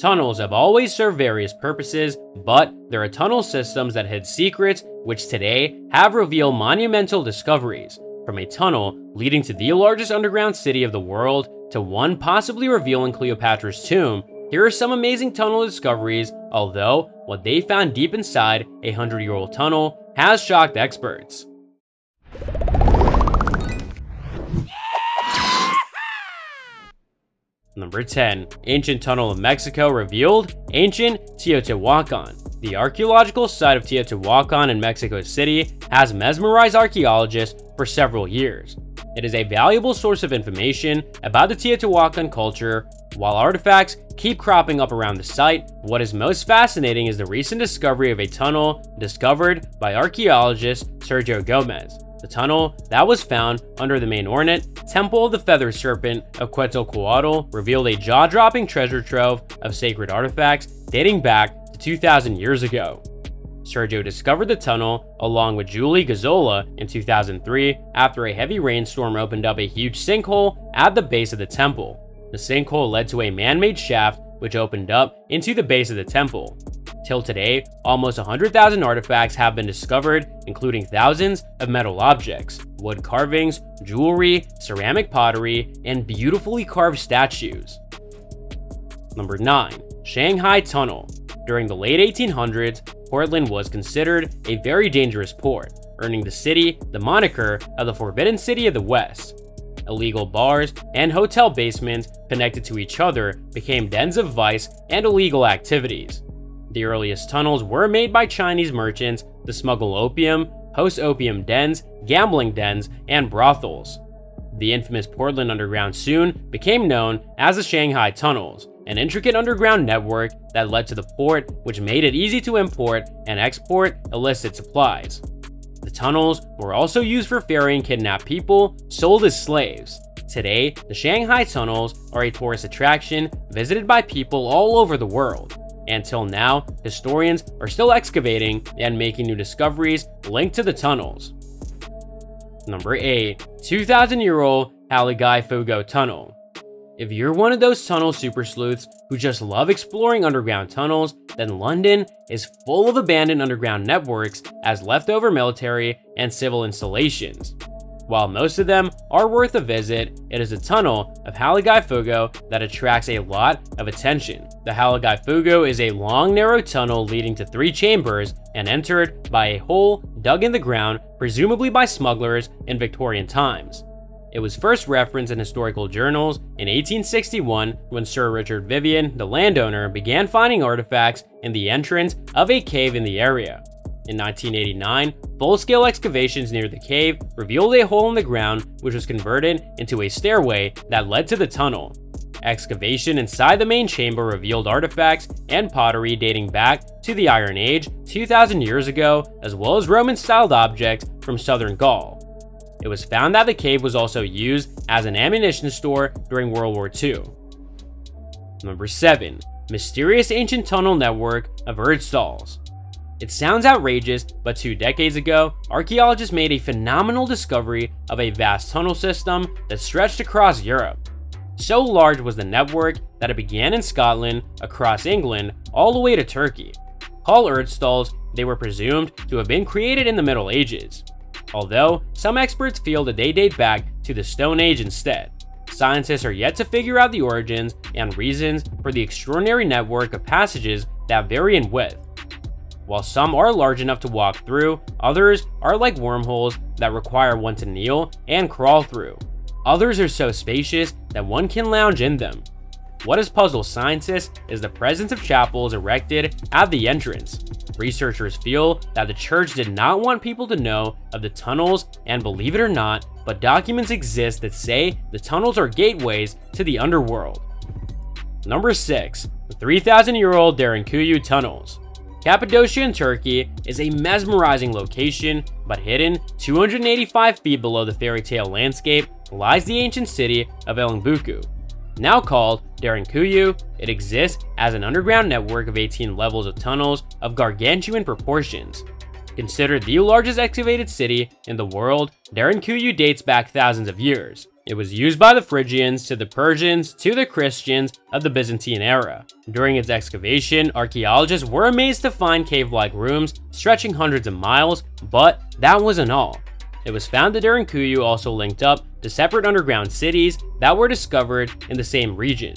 Tunnels have always served various purposes, but there are tunnel systems that hid secrets which today have revealed monumental discoveries, from a tunnel leading to the largest underground city of the world to one possibly revealing Cleopatra's tomb. Here are some amazing tunnel discoveries, although what they found deep inside a 100-year-old tunnel has shocked experts. Number 10. Ancient Tunnel of Mexico revealed Ancient Teotihuacan. The archaeological site of Teotihuacan in Mexico City has mesmerized archaeologists for several years. It is a valuable source of information about the Teotihuacan culture. While artifacts keep cropping up around the site, what is most fascinating is the recent discovery of a tunnel discovered by archaeologist Sergio Gomez. The tunnel that was found under the main ornate Temple of the Feather Serpent of Quetzalcoatl revealed a jaw-dropping treasure trove of sacred artifacts dating back to 2,000 years ago. Sergio discovered the tunnel along with Julie Gazzola in 2003 after a heavy rainstorm opened up a huge sinkhole at the base of the temple. The sinkhole led to a man-made shaft which opened up into the base of the temple. Till today, almost 100,000 artifacts have been discovered, including thousands of metal objects, wood carvings, jewelry, ceramic pottery, and beautifully carved statues. Number 9. Shanghai Tunnel During the late 1800s, Portland was considered a very dangerous port, earning the city the moniker of the Forbidden City of the West. Illegal bars and hotel basements connected to each other became dens of vice and illegal activities. The earliest tunnels were made by Chinese merchants to smuggle opium, host opium dens, gambling dens, and brothels. The infamous Portland Underground soon became known as the Shanghai Tunnels, an intricate underground network that led to the port which made it easy to import and export illicit supplies. The tunnels were also used for ferrying kidnapped people sold as slaves. Today, the Shanghai Tunnels are a tourist attraction visited by people all over the world. Until now, historians are still excavating and making new discoveries linked to the tunnels. Number 8. 2,000 year old Halliggye Fogou Tunnel if you're one of those tunnel super sleuths who just love exploring underground tunnels, then London is full of abandoned underground networks as leftover military and civil installations. While most of them are worth a visit, it is a tunnel of Halliggye Fogou that attracts a lot of attention. The Halliggye Fogou is a long narrow tunnel leading to three chambers and entered by a hole dug in the ground, presumably by smugglers in Victorian times. It was first referenced in historical journals in 1861 when Sir Richard Vivian, the landowner, began finding artifacts in the entrance of a cave in the area. In 1989, full-scale excavations near the cave revealed a hole in the ground which was converted into a stairway that led to the tunnel. Excavation inside the main chamber revealed artifacts and pottery dating back to the Iron Age 2,000 years ago, as well as Roman-styled objects from southern Gaul. It was found that the cave was also used as an ammunition store during World War II. Number 7. Mysterious Ancient Tunnel Network of Erdstalls it sounds outrageous, but two decades ago, archaeologists made a phenomenal discovery of a vast tunnel system that stretched across Europe. So large was the network that it began in Scotland, across England, all the way to Turkey. Called Erdstalls, they were presumed to have been created in the Middle Ages. Although, some experts feel that they date back to the Stone Age instead. Scientists are yet to figure out the origins and reasons for the extraordinary network of passages that vary in width. While some are large enough to walk through, others are like wormholes that require one to kneel and crawl through. Others are so spacious that one can lounge in them. What has puzzled scientists is the presence of chapels erected at the entrance. Researchers feel that the church did not want people to know of the tunnels and believe it or not, but documents exist that say the tunnels are gateways to the underworld. Number 6. The 3,000 year old Derinkuyu Tunnels Cappadocia in Turkey is a mesmerizing location, but hidden 285 feet below the fairy tale landscape lies the ancient city of Elengubu. Now called Derinkuyu, it exists as an underground network of 18 levels of tunnels of gargantuan proportions. Considered the largest excavated city in the world, Derinkuyu dates back thousands of years. It was used by the Phrygians to the Persians to the Christians of the Byzantine era. During its excavation, archaeologists were amazed to find cave-like rooms stretching hundreds of miles, but that wasn't all. It was found that Derinkuyu also linked up to separate underground cities that were discovered in the same region.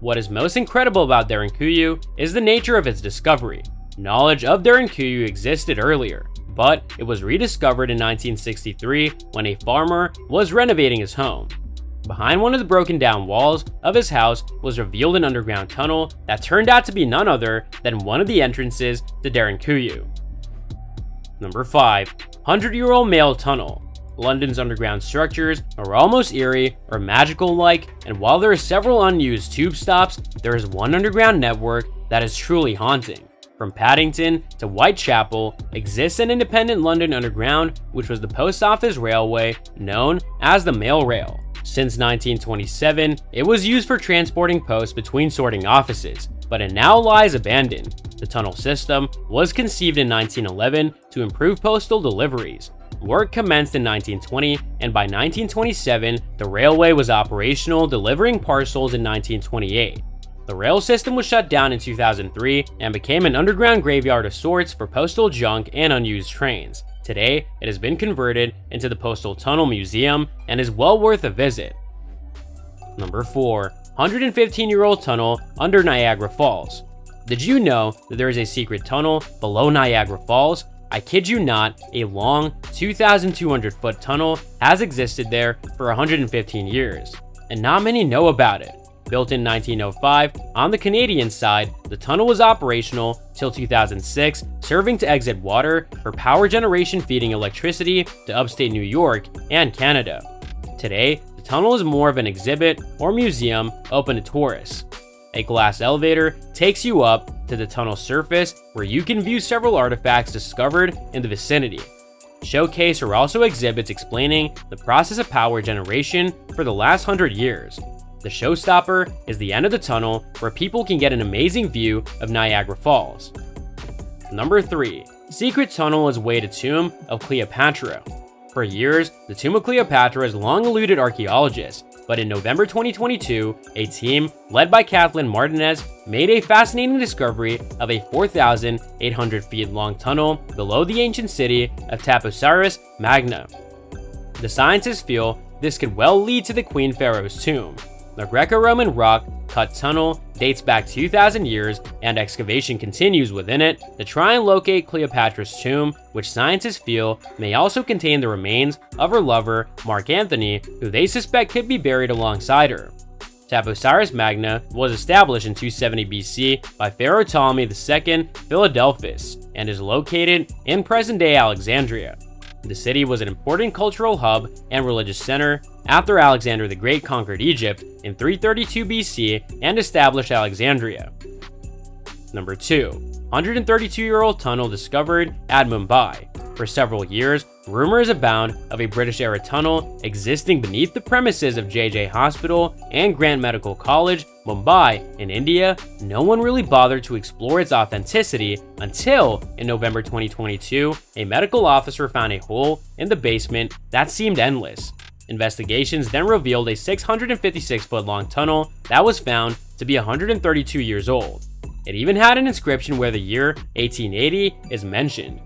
What is most incredible about Derinkuyu is the nature of its discovery. Knowledge of Derinkuyu existed earlier, but it was rediscovered in 1963 when a farmer was renovating his home. Behind one of the broken down walls of his house was revealed an underground tunnel that turned out to be none other than one of the entrances to Derinkuyu. Number 5. 100-year-old Mail Tunnel London's underground structures are almost eerie or magical-like, and while there are several unused tube stops, there is one underground network that is truly haunting. From Paddington to Whitechapel exists an independent London Underground, which was the post office railway known as the Mail Rail. Since 1927, it was used for transporting posts between sorting offices, but it now lies abandoned. The tunnel system was conceived in 1911 to improve postal deliveries. Work commenced in 1920, and by 1927, the railway was operational, delivering parcels in 1928. The rail system was shut down in 2003 and became an underground graveyard of sorts for postal junk and unused trains. Today, it has been converted into the Postal Tunnel Museum and is well worth a visit. Number 4. 115-year-old tunnel under Niagara Falls. Did you know that there is a secret tunnel below Niagara Falls? I kid you not, a long 2,200 foot tunnel has existed there for 115 years, and not many know about it. Built in 1905, on the Canadian side, the tunnel was operational till 2006, serving to exit water for power generation feeding electricity to upstate New York and Canada. Today, the tunnel is more of an exhibit or museum open to tourists. A glass elevator takes you up to the tunnel surface where you can view several artifacts discovered in the vicinity. Showcase are also exhibits explaining the process of power generation for the last hundred years, the showstopper is the end of the tunnel where people can get an amazing view of Niagara Falls. Number 3. Secret Tunnel is way to Tomb of Cleopatra. For years, the Tomb of Cleopatra has long eluded archaeologists, but in November 2022, a team led by Kathleen Martinez made a fascinating discovery of a 4,800 feet long tunnel below the ancient city of Taposiris Magna. The scientists feel this could well lead to the Queen Pharaoh's tomb, the Greco-Roman rock-cut tunnel dates back 2,000 years and excavation continues within it to try and locate Cleopatra's tomb, which scientists feel may also contain the remains of her lover, Mark Antony, who they suspect could be buried alongside her. Taposiris Magna was established in 270 BC by Pharaoh Ptolemy II Philadelphus and is located in present-day Alexandria. The city was an important cultural hub and religious center after Alexander the Great conquered Egypt in 332 BC and established Alexandria. Number 2. 132-year-old tunnel discovered at Mumbai. For several years, rumors abound of a British-era tunnel existing beneath the premises of JJ Hospital and Grant Medical College, Mumbai, in India. No one really bothered to explore its authenticity until, in November 2022, a medical officer found a hole in the basement that seemed endless. Investigations then revealed a 656 foot long tunnel that was found to be 132 years old. It even had an inscription where the year 1880 is mentioned.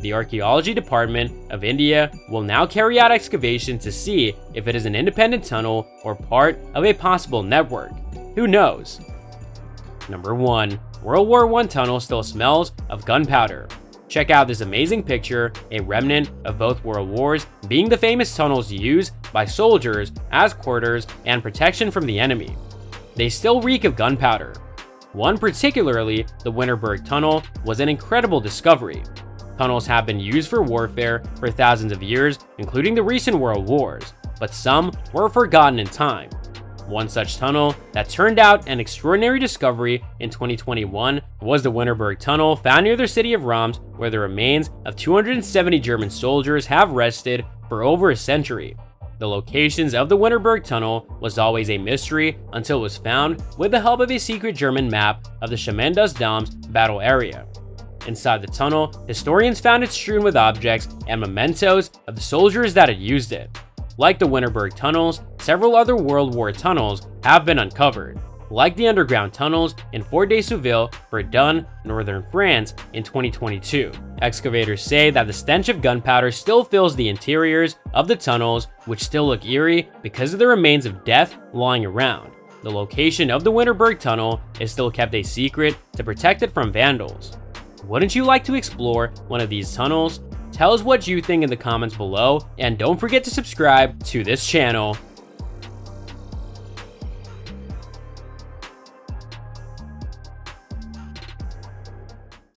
The Archaeology Department of India will now carry out excavation to see if it is an independent tunnel or part of a possible network. Who knows? Number 1. World War I tunnel still smells of gunpowder. Check out this amazing picture, a remnant of both world wars, being the famous tunnels used by soldiers as quarters and protection from the enemy. They still reek of gunpowder. One particularly, the Winterberg Tunnel, was an incredible discovery. Tunnels have been used for warfare for thousands of years, including the recent world wars, but some were forgotten in time. One such tunnel that turned out an extraordinary discovery in 2021 was the Winterberg Tunnel found near the city of Reims where the remains of 270 German soldiers have rested for over a century. The locations of the Winterberg Tunnel was always a mystery until it was found with the help of a secret German map of the Chemin des Dames battle area. Inside the tunnel, historians found it strewn with objects and mementos of the soldiers that had used it. like the Winterberg tunnels, several other World War tunnels have been uncovered, like the underground tunnels in Fort de Souville, Verdun, northern France in 2022. Excavators say that the stench of gunpowder still fills the interiors of the tunnels, which still look eerie because of the remains of death lying around. The location of the Winterberg Tunnel is still kept a secret to protect it from vandals. Wouldn't you like to explore one of these tunnels? Tell us what you think in the comments below, and don't forget to subscribe to this channel